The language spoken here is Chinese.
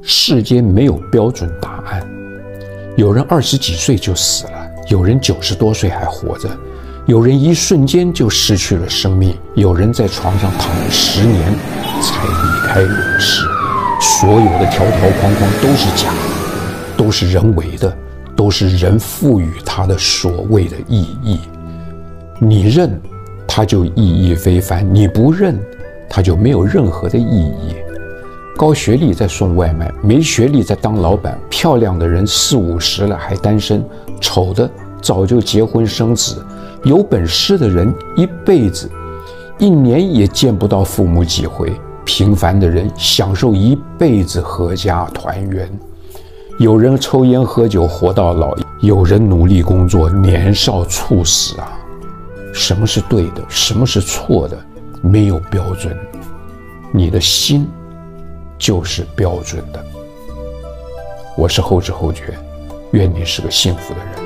世间没有标准答案，有人二十几岁就死了，有人九十多岁还活着，有人一瞬间就失去了生命，有人在床上躺了十年才离开人世。所有的条条框框都是假的，都是人为的，都是人赋予它的所谓的意义。你认，它就意义非凡；你不认，它就没有任何的意义。高学历在送外卖，没学历在当老板。漂亮的人四五十了还单身，丑的早就结婚生子。有本事的人一辈子一年也见不到父母几回。平凡的人享受一辈子阖家团圆。有人抽烟喝酒活到老，有人努力工作年少猝死啊！什么是对的，什么是错的，没有标准。你的心。就是标准的。我是后知后觉，愿你是个幸福的人。